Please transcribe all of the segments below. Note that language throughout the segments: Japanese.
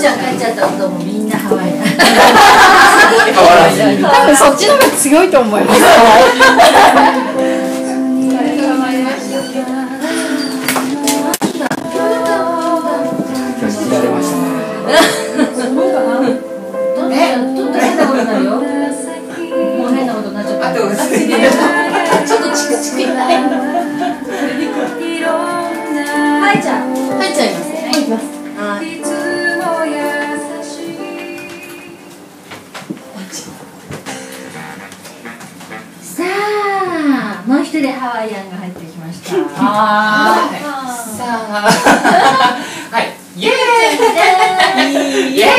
ちゃん帰っちゃった後もみんなハワイ多分そっちの方が強いと思います今日知られましたねあもう一人ハワイアンが入ってきましたはあさあはいイエーイイエーイ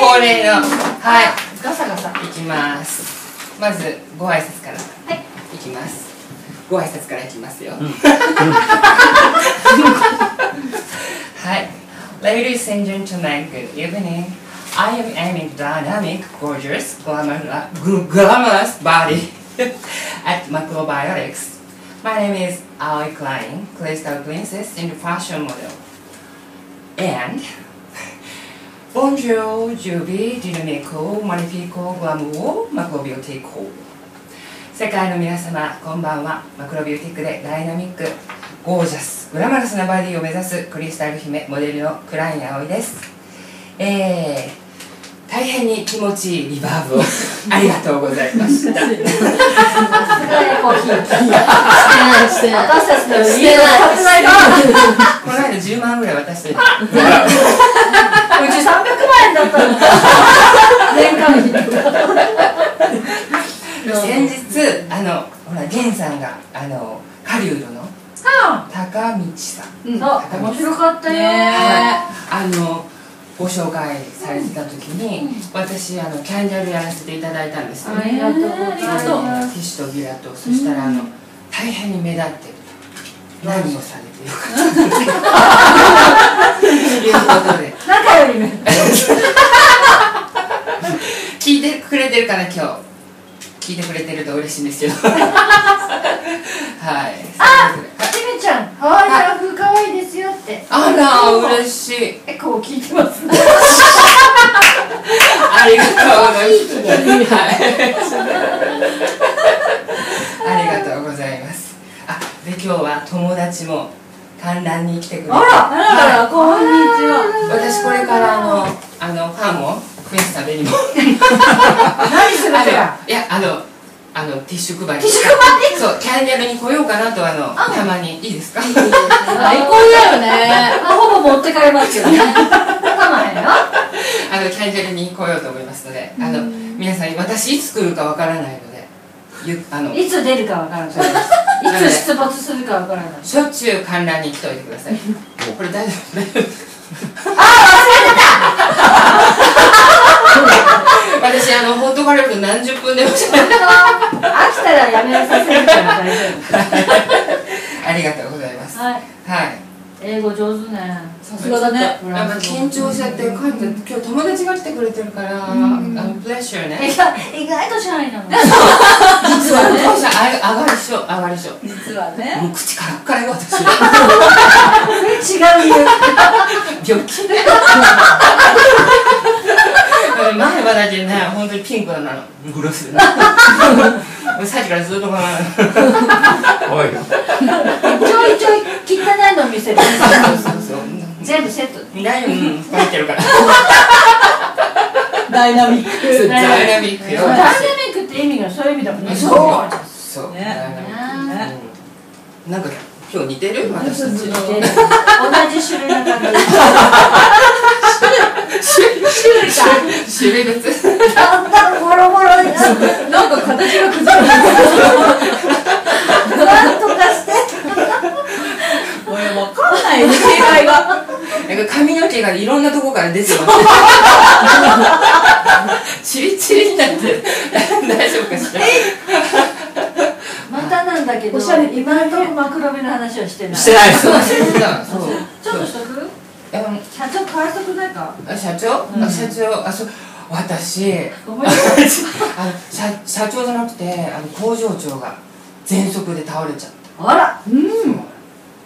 恒例のはいガサガサいきますまずご挨拶からはいいきますご挨拶からいきますよ、はい Ladies and gentlemen, good evening I am aiming dynamic, gorgeous, glamorous, glamorous body at Macrobiotics My name is Aoi Klein, Crystal Princess and fashion model And Bonjour, Jubi, Dynamico, Magnifico, Glamour, Macrobiotico 世界の皆様こんばんはマクロビューティックでダイナミックゴージャスグラマラスなバディを目指すクリスタル姫モデルのクライン葵ですえー、変に気持ちいいリバーブを。ありがとうございました。コーヒー。してない私たちの家の殺害がこの間10万ぐらい渡して。るうち300万円だったの。年間先日あのほら源さんがあの狩人の高道さん。そう面白かったよ。はい、あのご紹介されてた時に、私あのキャンドルやらせていただいたんですよありがとうございます。ティッシュとビラとそしたらあの大変に目立って何をされてよかったということで。仲よりね。聞いてくれてるかな今日聞いてくれてると嬉しいんですよ。はい。あちみちゃんハワイアン風可愛いですよって。あら嬉しいえこう聞いてますありがとうございます。はい。ありがとうございます。あ、で今日は友達も観覧に来てくれて。あらこんにちはい私これからあのあのパンをクエスタベにも。何するあのんだいやあのあのティッシュ配り。ティッシュ配り？そうキャンデルに来ようかなとあのたまにいいですか？最高だよねあほぼ持って帰りますけどね かまへんよあのキャンデルに来ようと思いますので、あの皆さん私いつ来るかわからないので、ゆあの。いつ出るかわからないいつ出没するかわからないしょっちゅう観覧に来といてください。これ大丈夫大丈夫。私 あのほっとかれると何十分でもしゃべる飽きたらやめさせるから大丈ありがとうございます。夫はいはい。英語上手ねさすがだねなんか緊張しちゃって今日友達が来てくれてるから、あのプレッシャーね。意外意外とシャイなの 実はね。あ上がりしょ上がりしょ。実はねもう口からっからよ私。違う理由病気 だよ。前歯だけね本当にピンクなの。グロス。さっきからずっとこの。おいちょいちょい汚いの見せるそうそうそう。全部セット大丈夫、うん、入ってるから。ダイナミックダイナミックよ。ダイナミックって意味がそういう意味だもんねそうよ。そう。ねなんか今日似てる？私たち。同じ種類の感じ種類別。だんだんボロボロになってなんか形が崩れてなんとかしておいわかんないね正解がなんか髪の毛がいろんなとこから出てます。チリチリになって。大丈夫かしら。またなんだけどおしゃれ今のところマクロベの話はしてないしてない社長変わりたくないか？あ社長、あ社長あそう私。あの社社長じゃなくてあの工場長が喘息で倒れちゃって、あら。そう。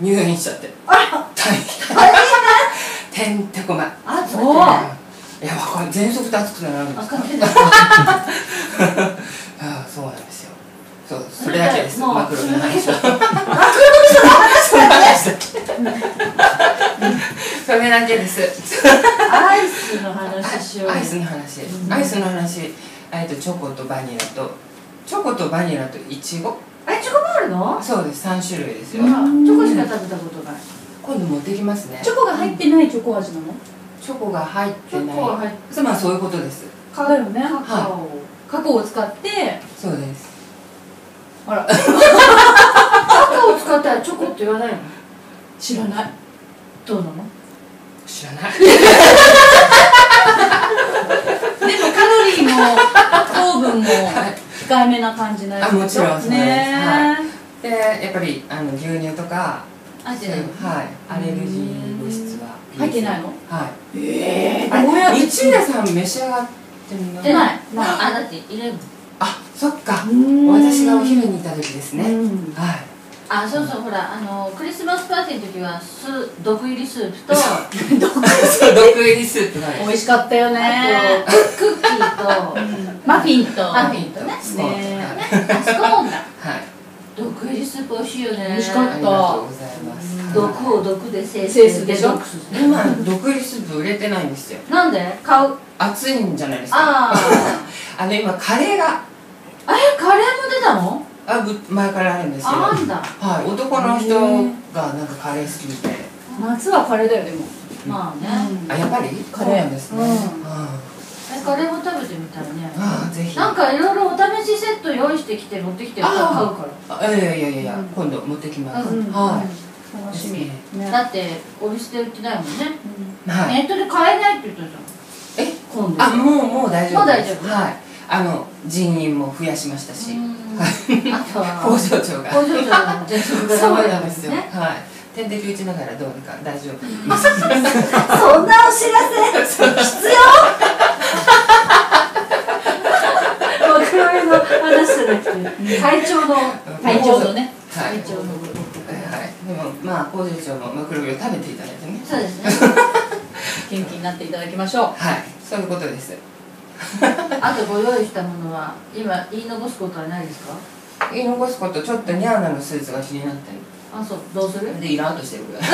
入院しちゃって。あら。大変。てんてこまあつおっていやわかんない。喘息って熱くなるんですか？ああそうなんですよ。そうそれだけです。マクロの話はそれだけそれだけです。アイスの話しようアイスの話、うんアイスの話。えっとチョコとバニラとチョコとバニラとイチゴ。えチョコもあるの？そうです。3種類ですよ。チョコしか食べたことない。今度持ってきますね。チョコが入ってないチョコ味なの？チョコが入ってチョないコが入ってそうまあそういうことです。だよねカカオ。カカオを使って。そうです。あら。カカオ使ったらチョコって言わないの？知らない。どうなの？知らない。でもカロリーも糖分も控えめな感じなやつあもちろんそうです。ねはでやっぱりあの牛乳とかはいアレルギー物質は。入ってないの？はい。えあどうやって？れ一名さん召し上がってるの？でない。ないあだって入れるあそっか。うん。私がお昼にいた時ですね。うん。はいあそうそうほらあのクリスマスパーティーの時はス毒入りスープとそう毒入りスープが美味しかったよあねとクッキーとマフィンと。マフィンとね。そうね。はいあスコーンだはい。毒入りスープ美味しいよね。美味しかった。ありがとうございます。毒を毒で制制すでしょ？今毒入りスープ売れてないんですよ。なんで？買う？熱いんじゃないですか。あ あの今カレーが。あえカレーも出たの？あぶ前からあるんですよ。あんだ。はい。男の人がなんかカレー好きみたいで。夏はカレーだよでも。まあね。あやっぱり？カレーですね、えカレーも食べてみたいね。あぜひ。なんかいろいろお試しセット用意してきて持ってきて買うかあいやいやいやいや、うん。今度持ってきます、うんはい。楽しみ。ね。らだってお店で売ってないもんね。はい、ネットで買えないって言ったじゃん。え？今度。あもうもう大丈夫もう大丈夫。はい。あの人員も増やしましたし、うんあとは。工場長が。工場長の全速がそうなんですよ、ね。はい。点滴打ちながらどうにか大丈夫、そんなお知らせ？必要？マクロメの話じゃなくて会長の体調のね。はい。会長のはい、でもまあ工場長もマクロビを食べていただいてね。そうですね。元気になっていただきましょう。はい。そういうことです あとご用意したものは今言い残すことはないですか？言い残すことちょっとニャーナのスーツが気になってあそうどうする？るでいらんとしてるぐら。い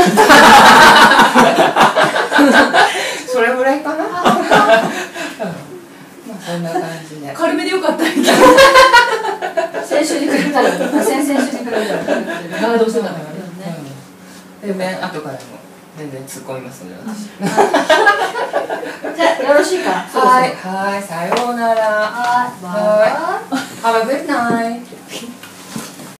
それぐらいかな？う んまあそんな感じで。軽めでよかったみたい先週に比べたら。先々週に比べたらガードしてたからね。うん。でね後からも全然突っ込みますので私。じゃあよろしいかはい。はいさようなら。はい。Have a good night